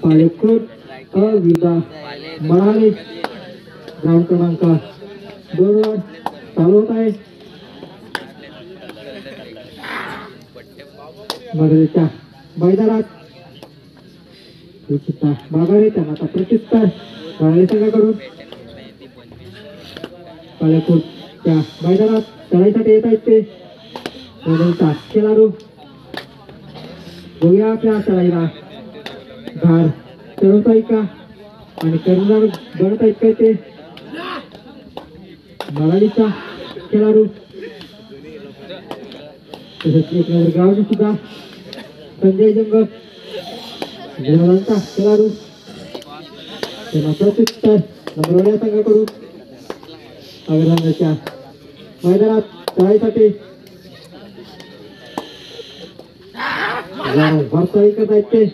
Palikut Alwida Malik Dan kemangka Dulu Salutai Margarita Baidarat Percita Margarita Mata Percita Margarita Gagurut Palikut Ya Baidarat Salah satu kita itu Menurut Kelaru Gugia Pia Salah भार करत आहे का आणि कर्णधार बनत आहेत काय ते मराठीचा खेळाडू तसंच गावने सुद्धा संजय जंगल जंगलांचा खेळाडू त्यांना प्रत्युत्तर नंबरवड्या संघाकडून अग्रहांच्या मैदानात जायसाठी वाटचाळी करत आहेत ते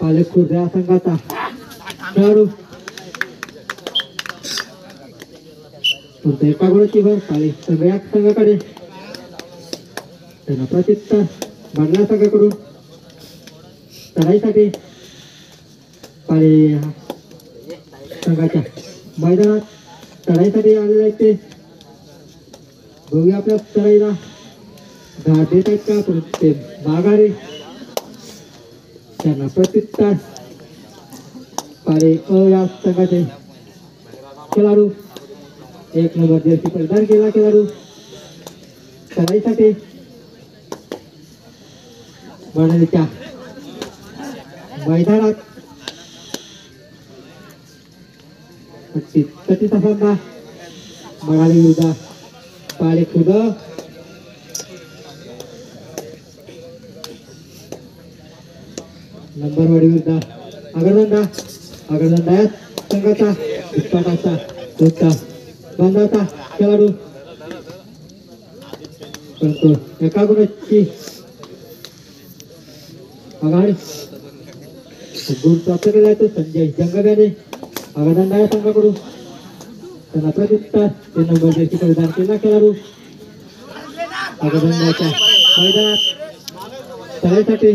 पालकूर संघाचा खेळाडू एका गोळीची भर पाळी सगळ्या संघाकडे नकाचित बनला सगळं करून चढाईसाठी पाळी संघाच्या मैदानात चढाईसाठी आलेले आहेत ते बघूया आपल्या चढाईला घाट देत आहेत का ते माघारे त्यांना प्रत्युत्तर पारे अ या संघाचे खेळाडू एक नंबर जर्सी परिधान केला खेळाडू करायसाठी Bandar tak, jalur. Bantu, ya kagum lagi agar sebelum sampai itu senjai jangka agar dan daya tangga guru karena pradipta dan bagi kita dan agar dan daya tangga baik dan saya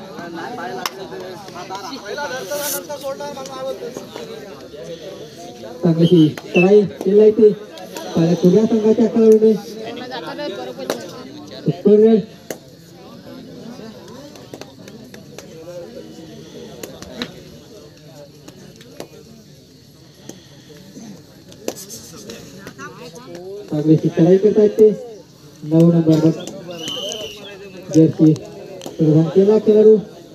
चांगलीशी try केलाय ते तुझ्या संघाच्या खेळाडूने उत्तर चांगलीशी चढाई करतायत ते नऊ नंबर जर्सी प्रधान केला खेळाडू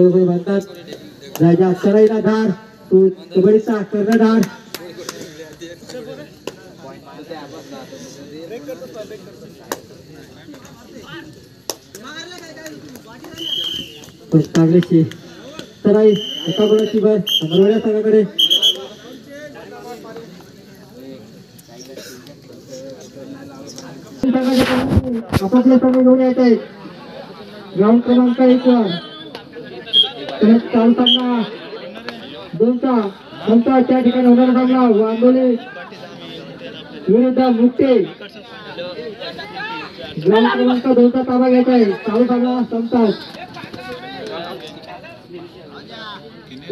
सोयबे म्हणतात राजा सरईला धाड तू कबड्डीचा कर्णधार चांगलीशी तर आई एका गुणाची बर समरवड्या करे अपने संघ घेऊन येत आहेत ग्राउंड क्रमांक एक चालू सामना दोनचा दोनचा त्या ठिकाणी होणार सामना वांगोली विरुद्ध मुक्ते ग्राम क्रमांक दोनचा ताबा घ्यायचा आहे चालू सामना संपतात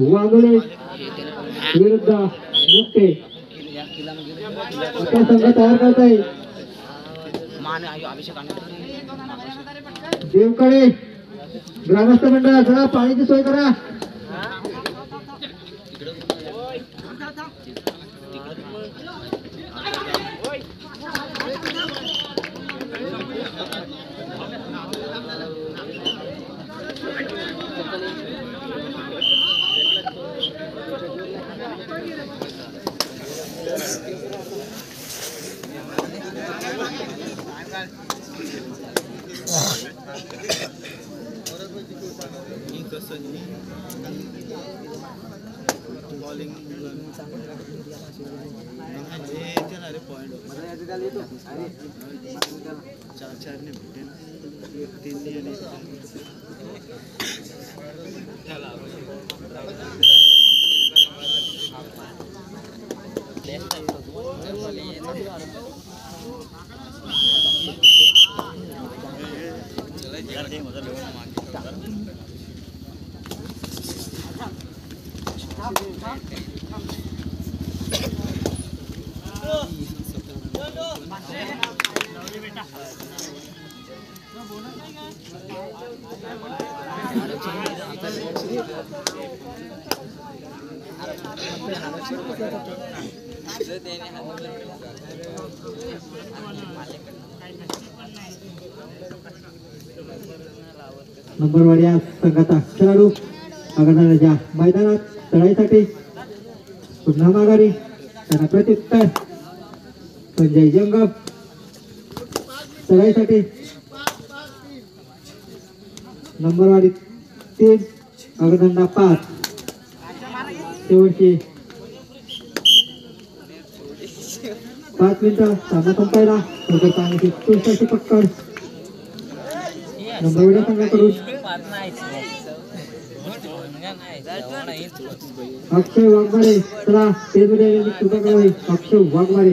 वांगोली विरुद्ध मुक्ते आता संघ तयार करत आहे देवकडे ग्रामस्थ मंडळ सगळं पाण्याची सोय करा चार चार ने भेटे तीन दिन चला यार nomor pagi, selamat selalu selamat raja selamat terakhir selamat pagi, selamat pagi, selamat pagi, selamat pagi, सगळ्यासाठी नंबरवाडी तीन अगदंडा पाच शेवटची पाच मिनिटं सामना संपायला थोडं चांगली तुळसाची पक्कड नंबरवाडी संघाकडून अक्षय वाघमारे चला तेजुरे कृपा करावी अक्षय वाघमारे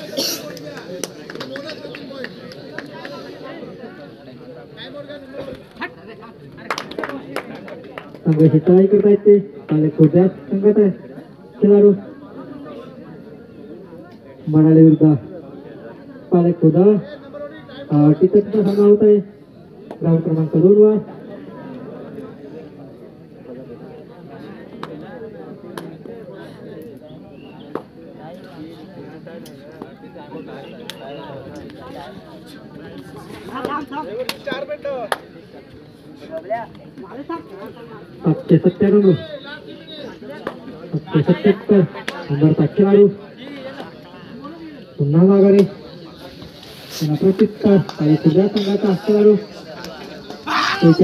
संघाची तयारी करता है पालक खूप जास्त संघात आहे खेळाडू मनाले विरुद्ध पालक खुदा का सामना होता है ग्राउंड क्रमांक दोन वर चार minute Oke, setia dulu. Oke, setia ke nomor Takil Aru. Tunama lagi, Kena protip ke. Kali kerja tengah Takil Aru. Oke,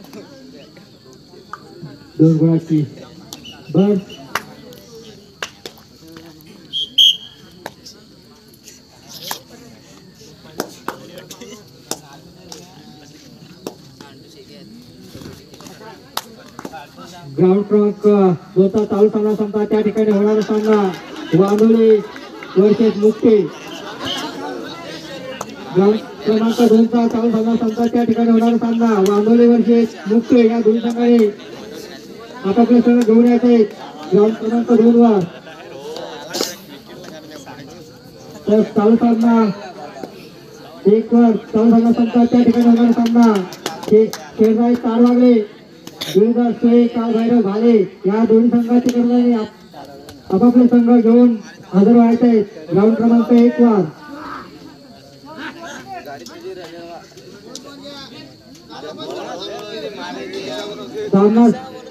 Давайте. Бар. Ground trunk. Dota tahu sana sampai aja di kene Mukti. Ground trunk. Dota tahu sana sampai aja di kene hola sana. Mukti ya dua sana ini. आपापल्या सगळं घेऊन यायचे ग्राउंड क्रमांक दोन वर तर चालू सामना एक वर चालू सामना संपला त्या ठिकाणी होणार सामना शेरभाई तार वागले विरुद्ध सोय काळभैरव भाले या दोन्ही संघाचे कर्मचारी आपापले संघ घेऊन हजर व्हायचे ग्राउंड क्रमांक एक वर सामना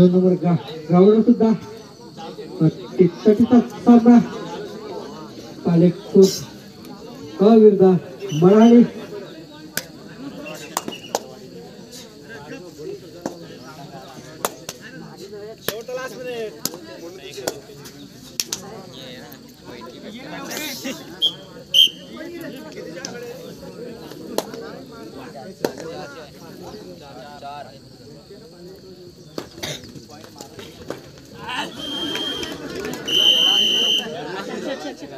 दोन नंबर गा ग्राउंड सुद्धा तिथं सामना पालेखोप मराठी